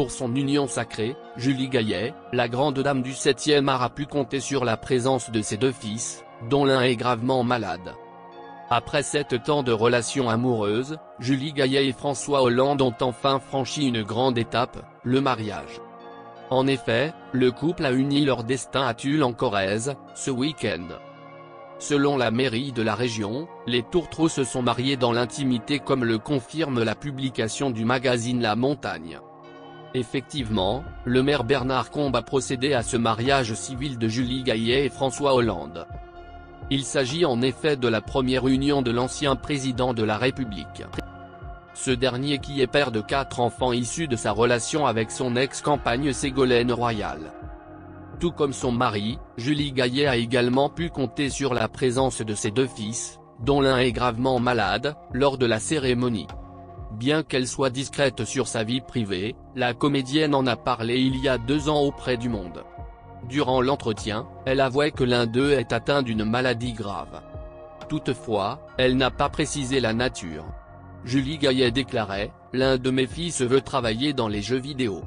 Pour son union sacrée, Julie Gaillet, la grande dame du 7e art a pu compter sur la présence de ses deux fils, dont l'un est gravement malade. Après sept temps de relations amoureuses, Julie Gaillet et François Hollande ont enfin franchi une grande étape, le mariage. En effet, le couple a uni leur destin à Tulle en Corrèze, ce week-end. Selon la mairie de la région, les tourtereaux se sont mariés dans l'intimité comme le confirme la publication du magazine La Montagne. Effectivement, le maire Bernard Combe a procédé à ce mariage civil de Julie Gaillet et François Hollande. Il s'agit en effet de la première union de l'ancien président de la République. Ce dernier qui est père de quatre enfants issus de sa relation avec son ex-campagne Ségolène Royal. Tout comme son mari, Julie Gaillet a également pu compter sur la présence de ses deux fils, dont l'un est gravement malade, lors de la cérémonie. Bien qu'elle soit discrète sur sa vie privée, la comédienne en a parlé il y a deux ans auprès du Monde. Durant l'entretien, elle avouait que l'un d'eux est atteint d'une maladie grave. Toutefois, elle n'a pas précisé la nature. Julie Gaillet déclarait, l'un de mes fils veut travailler dans les jeux vidéo.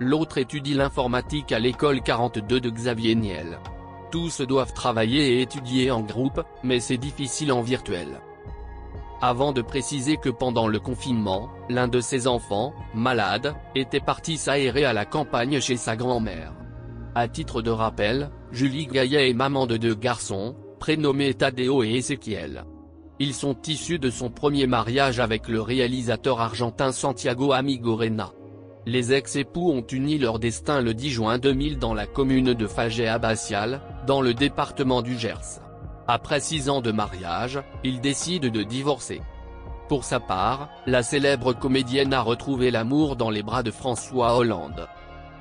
L'autre étudie l'informatique à l'école 42 de Xavier Niel. Tous doivent travailler et étudier en groupe, mais c'est difficile en virtuel. Avant de préciser que pendant le confinement, l'un de ses enfants, malade, était parti s'aérer à la campagne chez sa grand-mère. À titre de rappel, Julie Gaillet est maman de deux garçons, prénommés Tadeo et Ezequiel. Ils sont issus de son premier mariage avec le réalisateur argentin Santiago Amigorena. Les ex-époux ont uni leur destin le 10 juin 2000 dans la commune de Fagé-Abbatial, dans le département du Gers. Après six ans de mariage, ils décident de divorcer. Pour sa part, la célèbre comédienne a retrouvé l'amour dans les bras de François Hollande.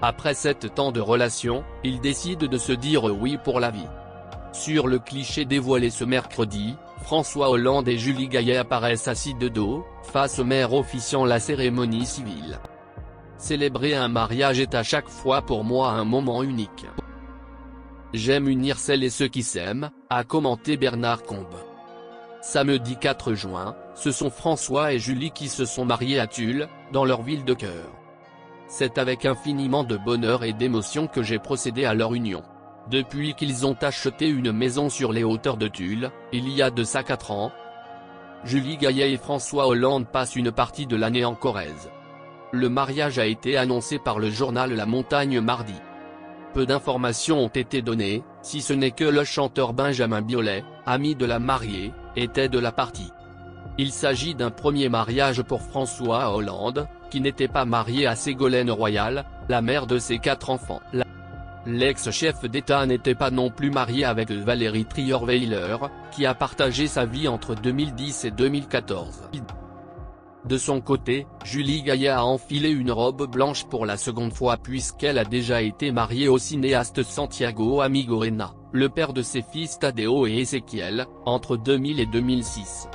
Après sept temps de relation, ils décident de se dire oui pour la vie. Sur le cliché dévoilé ce mercredi, François Hollande et Julie Gaillet apparaissent assis de dos, face au maire officiant la cérémonie civile. Célébrer un mariage est à chaque fois pour moi un moment unique. J'aime unir celles et ceux qui s'aiment, a commenté Bernard Combe. Samedi 4 juin, ce sont François et Julie qui se sont mariés à Tulle, dans leur ville de cœur. C'est avec infiniment de bonheur et d'émotion que j'ai procédé à leur union. Depuis qu'ils ont acheté une maison sur les hauteurs de Tulle, il y a de ça 4 ans, Julie Gaillet et François Hollande passent une partie de l'année en Corrèze. Le mariage a été annoncé par le journal La Montagne mardi. Peu d'informations ont été données, si ce n'est que le chanteur Benjamin Biolay, ami de la mariée, était de la partie. Il s'agit d'un premier mariage pour François Hollande, qui n'était pas marié à Ségolène Royal, la mère de ses quatre enfants. L'ex-chef d'État n'était pas non plus marié avec Valérie Trierweiler, qui a partagé sa vie entre 2010 et 2014. De son côté, Julie Gaillet a enfilé une robe blanche pour la seconde fois puisqu'elle a déjà été mariée au cinéaste Santiago Amigorena, le père de ses fils Tadeo et Ezequiel, entre 2000 et 2006.